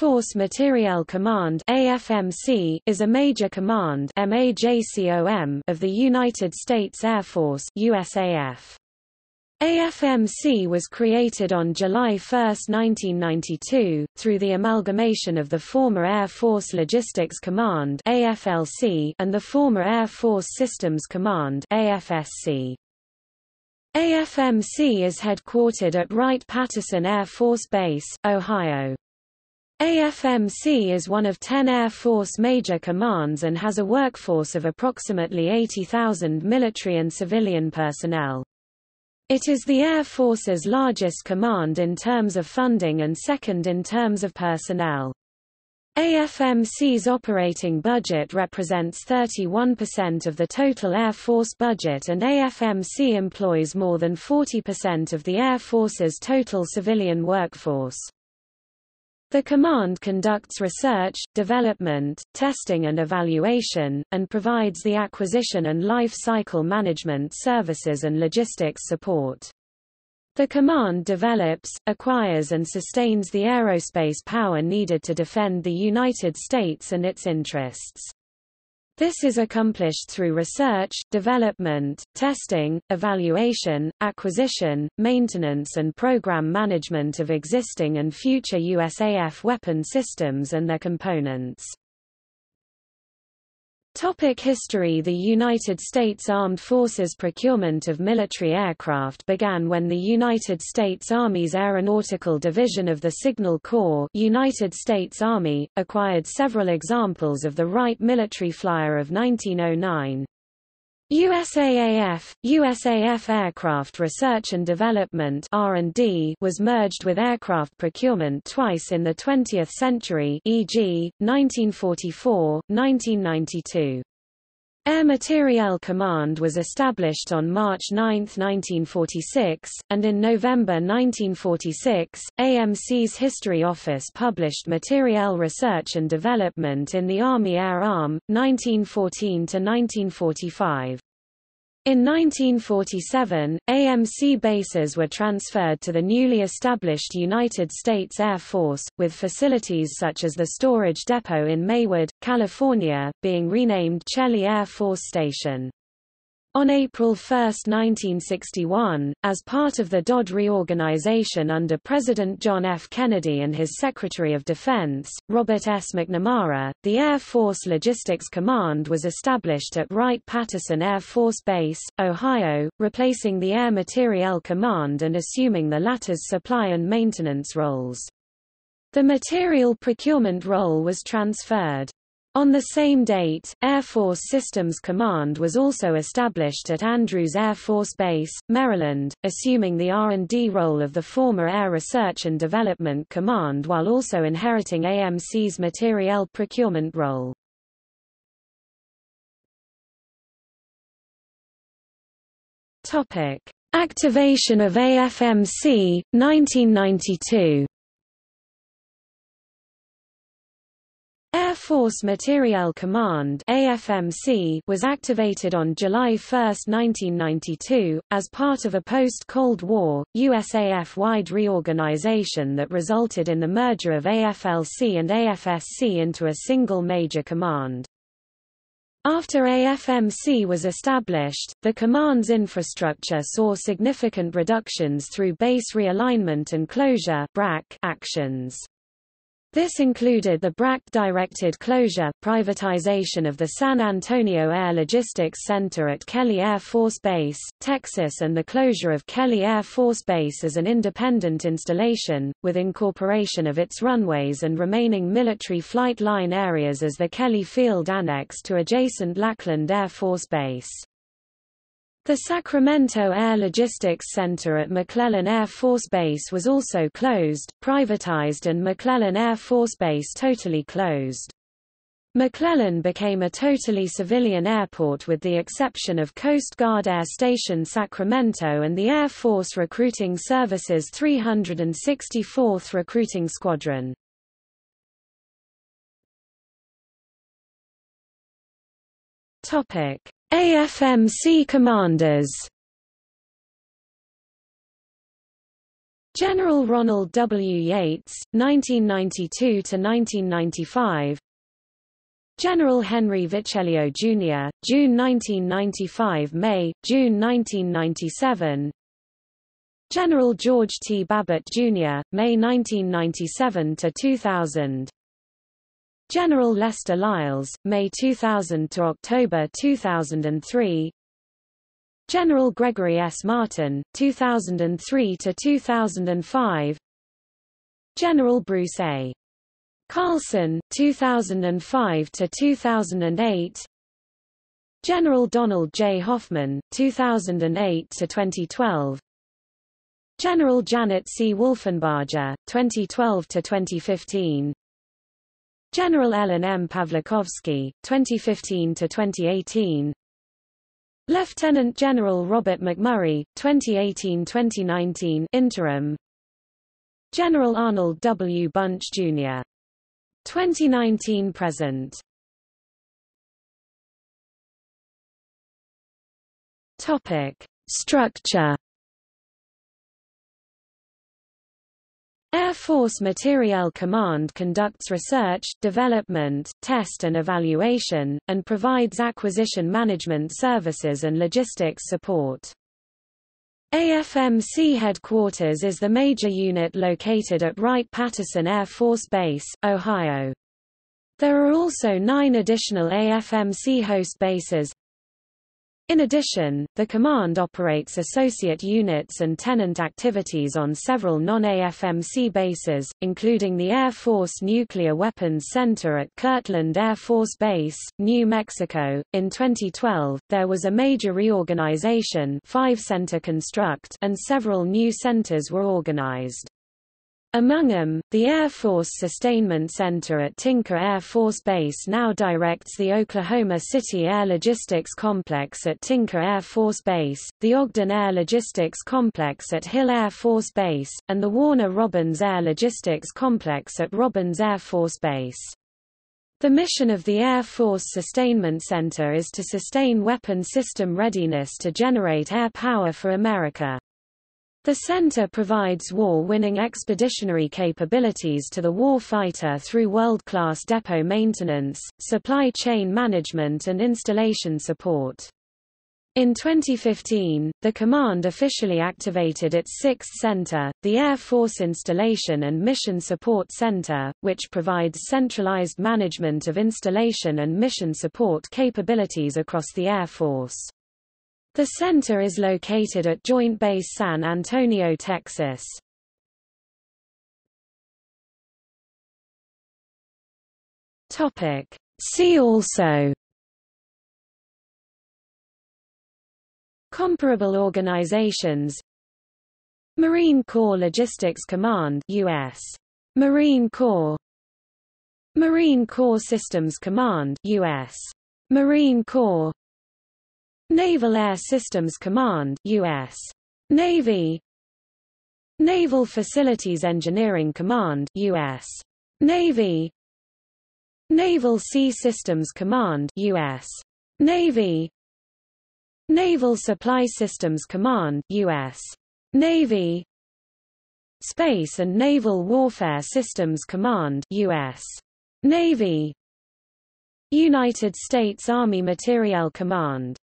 Force Materiel Command AFMC is a major command MAJCOM of the United States Air Force USAF. AFMC was created on July 1, 1992, through the amalgamation of the former Air Force Logistics Command AFLC and the former Air Force Systems Command AFSC. AFMC is headquartered at Wright-Patterson Air Force Base, Ohio. AFMC is one of 10 Air Force major commands and has a workforce of approximately 80,000 military and civilian personnel. It is the Air Force's largest command in terms of funding and second in terms of personnel. AFMC's operating budget represents 31% of the total Air Force budget and AFMC employs more than 40% of the Air Force's total civilian workforce. The command conducts research, development, testing and evaluation, and provides the acquisition and life cycle management services and logistics support. The command develops, acquires and sustains the aerospace power needed to defend the United States and its interests. This is accomplished through research, development, testing, evaluation, acquisition, maintenance and program management of existing and future USAF weapon systems and their components. Topic history The United States Armed Forces procurement of military aircraft began when the United States Army's Aeronautical Division of the Signal Corps United States Army, acquired several examples of the Wright military flyer of 1909. USAAF, USAF Aircraft Research and Development R&D was merged with aircraft procurement twice in the 20th century e.g., 1944, 1992. Air Materiel Command was established on March 9, 1946, and in November 1946, AMC's History Office published Materiel Research and Development in the Army Air Arm, 1914–1945. In 1947, AMC bases were transferred to the newly established United States Air Force, with facilities such as the storage depot in Maywood, California, being renamed Cheli Air Force Station. On April 1, 1961, as part of the Dodd reorganization under President John F. Kennedy and his Secretary of Defense, Robert S. McNamara, the Air Force Logistics Command was established at Wright-Patterson Air Force Base, Ohio, replacing the Air Materiel Command and assuming the latter's supply and maintenance roles. The material procurement role was transferred. On the same date, Air Force Systems Command was also established at Andrews Air Force Base, Maryland, assuming the R&D role of the former Air Research and Development Command while also inheriting AMC's materiel procurement role. Activation of AFMC 1992. Force Materiel Command AFMC was activated on July 1, 1992, as part of a post-Cold War, USAF-wide reorganization that resulted in the merger of AFLC and AFSC into a single major command. After AFMC was established, the command's infrastructure saw significant reductions through base realignment and closure actions. This included the BRAC-directed closure, privatization of the San Antonio Air Logistics Center at Kelly Air Force Base, Texas and the closure of Kelly Air Force Base as an independent installation, with incorporation of its runways and remaining military flight line areas as the Kelly Field annex to adjacent Lackland Air Force Base. The Sacramento Air Logistics Center at McClellan Air Force Base was also closed, privatized and McClellan Air Force Base totally closed. McClellan became a totally civilian airport with the exception of Coast Guard Air Station Sacramento and the Air Force Recruiting Services 364th Recruiting Squadron. Topic: AFMC commanders General Ronald W. Yates, 1992–1995 General Henry Viccellio Jr., June 1995–May, June 1997 General George T. Babbitt, Jr., May 1997–2000 General Lester Lyles, May 2000 to October 2003 General Gregory S. Martin, 2003 to 2005 General Bruce A. Carlson, 2005 to 2008. General Donald J. Hoffman, 2008 to 2012. General Janet C. Wolfenbarger, 2012 to 2015. General Ellen M. Pawlikowski, 2015 to 2018. Lieutenant General Robert McMurray, 2018-2019 interim. General Arnold W. Bunch, Jr. 2019 present Topic Structure Air Force Materiel Command conducts research, development, test and evaluation, and provides acquisition management services and logistics support. AFMC headquarters is the major unit located at Wright-Patterson Air Force Base, Ohio. There are also nine additional AFMC host bases. In addition, the command operates associate units and tenant activities on several non-AFMC bases, including the Air Force Nuclear Weapons Center at Kirtland Air Force Base, New Mexico. In 2012, there was a major reorganization, five-center construct, and several new centers were organized. Among them, the Air Force Sustainment Center at Tinker Air Force Base now directs the Oklahoma City Air Logistics Complex at Tinker Air Force Base, the Ogden Air Logistics Complex at Hill Air Force Base, and the Warner Robins Air Logistics Complex at Robins Air Force Base. The mission of the Air Force Sustainment Center is to sustain weapon system readiness to generate air power for America. The center provides war-winning expeditionary capabilities to the warfighter through world-class depot maintenance, supply chain management and installation support. In 2015, the command officially activated its sixth center, the Air Force Installation and Mission Support Center, which provides centralized management of installation and mission support capabilities across the Air Force. The center is located at Joint Base San Antonio, Texas. Topic. See also. Comparable organizations. Marine Corps Logistics Command US Marine Corps. Marine Corps Systems Command US Marine Corps Naval Air Systems Command US Navy. Naval Facilities Engineering Command US Navy. Naval Sea Systems Command US Navy. Naval Supply Systems Command US Navy. Space and Naval Warfare Systems Command US Navy. United States Army Materiel Command